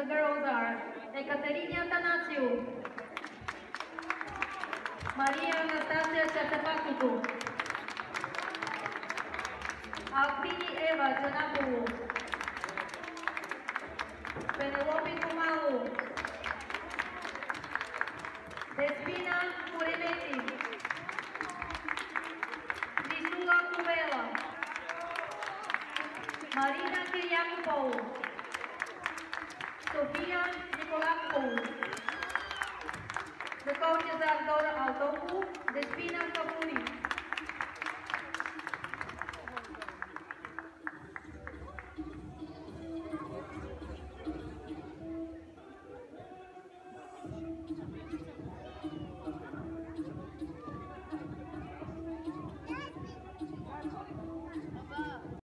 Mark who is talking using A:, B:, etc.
A: The girls are Ekaterina Atanasiou, Maria Anastasia Chachapakutu, Alpini Eva Janapuru, Penelope Kumalu, Despina Murinetti, Lisula Cubela, Marina Kiriakopou, Sofia Nicolancu. The coach is Aldora Aldoku Despina Capuli.